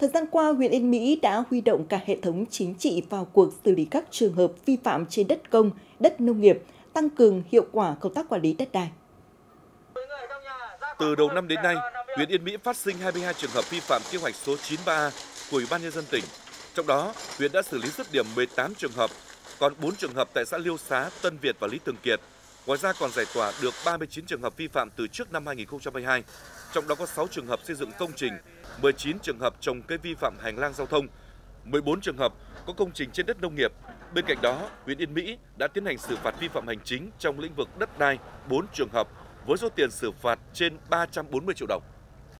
Thời gian qua, huyện Yên Mỹ đã huy động cả hệ thống chính trị vào cuộc xử lý các trường hợp vi phạm trên đất công, đất nông nghiệp, tăng cường hiệu quả công tác quản lý đất đai. Từ đầu năm đến nay, huyện Yên Mỹ phát sinh 22 trường hợp vi phạm kế hoạch số 93 của Ủy ban nhân dân tỉnh. Trong đó, huyện đã xử lý dứt điểm 18 trường hợp, còn 4 trường hợp tại xã Liêu Xá, Tân Việt và Lý Tường Kiệt. Ngoài ra còn giải tỏa được 39 trường hợp vi phạm từ trước năm 2022, trong đó có 6 trường hợp xây dựng công trình, 19 trường hợp trồng cây vi phạm hành lang giao thông, 14 trường hợp có công trình trên đất nông nghiệp. Bên cạnh đó, huyện Yên Mỹ đã tiến hành xử phạt vi phạm hành chính trong lĩnh vực đất đai 4 trường hợp với số tiền xử phạt trên 340 triệu đồng.